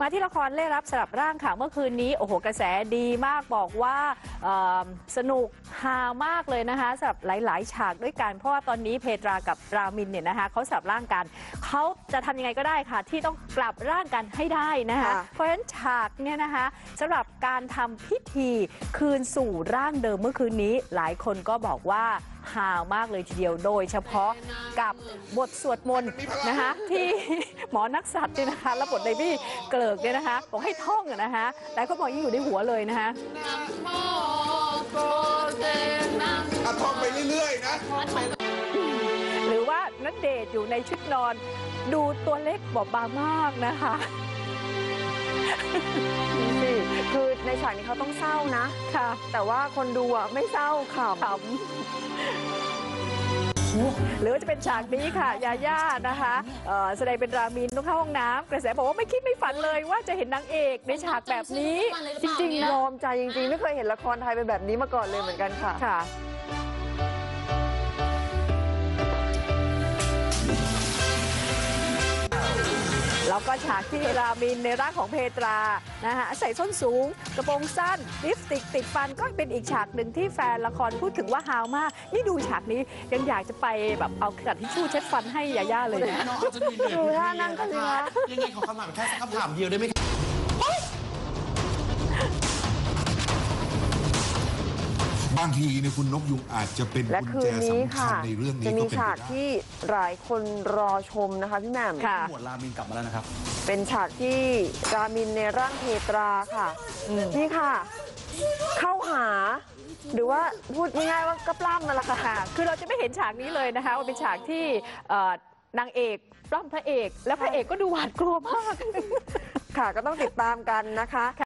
มาที่ละครเล่รับสลับร่างค่ะเมื่อคืนนี้โอ้โหกระแสดีมากบอกว่าเอ่อสนุกฮามากเลยนะคะสำหรับหลาย ๆ ฉากด้วยกันเพราะว่าตอนนี้เพตรากับรามินเนี่ยนะคะเขาสลับร่างกันเขาจะทำยังไงก็ได้ค่ะ ที่ต้องกลับร่างกันให้ได้นะคะค่ะเพราะฉะนั้นฉากเนี่ยนะคะสำหรับการทำพิธีคืนสู่ร่างเดิมเมื่อคืนนี้ หลายคนก็บอกว่า ฮามากเลยทีเดียวโดยเฉพาะกับบทสวดมนต์นะคะที่หมอนักสัตว์เนี่ยนะคะแล้วบทในพี่เกลิกเนี่ยนะคะบอกให้ท่องอะนะคะหลายคนบอกยิ่งอยู่ในหัวเลยนะคะอะท่องไปเรื่อยๆนะหรือว่านัดเดทอยู่ในชุดนอน ดูตัวเล็กบอบบางมากนะคะนี่คือใน ฉากนี้เขาต้องเศร้านะ ค่ะ แต่ว่าคนดูอะไม่เศร้าขขำหรือว่าจะเป็นฉากนี้ค่ะ ยาย่านะคะเอ่อแสดงเป็นรามินต้องเข้าห้องน้ำกระแสบอกว่าไม่คิดไม่ฝันเลยว่าจะเห็นนางเอกในฉากแบบนี้ จริงๆำนะยอมใจจริงๆ ไม่เคยเห็นละครไทยเป็นแบบนี้มาก่อนเลยเหมือนกันค่ะ ค่ะ แล้วก็ฉากที่รามินในร่างของเพตรานะคะใส่ส้นสูง กระโปรงสั้นลิปสติกติดฟันก็เป็นอีกฉากหนึ่งที่แฟนละครพูดถึงว่าฮาวมาก นี่ดูฉากนี้ยังอยากจะไปแบบเอากระดาษทิชชู่เช็ดฟันให้ยาย่าเลยนะ น้องอาจจะเหนื่อยๆดูท่านั่งก็สิคะ ยังไงขอคำถามแค่สักคำถามเดียวได้ไหมครั บบางทีเนี่ยคุณนกยุงอาจจะเป็นและกุญคืแจนนี้สำคัญค่ะ ในเรื่องนี้จะมีก็เป็นฉากไปได้ที่หลายคนรอชมนะคะพี่แหม่ม ค่ะ หมวดรามินกลับมาแล้วนะครับ เป็นฉากที่รามินในร่างเพตราค่ะ นี่ค่ะ เข้าหา หรือว่าพูดง่ายๆว่าก็ปล้ำมาละค่ะ ค่ะ คือเราจะไม่เห็นฉากนี้เลยนะคะว่าเป็นฉากที่เอ่อนางเอกปล้ำพระเอก แล้วพระเอกก็ดูหวาดกลัวมาก ค่ะก็ต้องติดตามกันนะคะ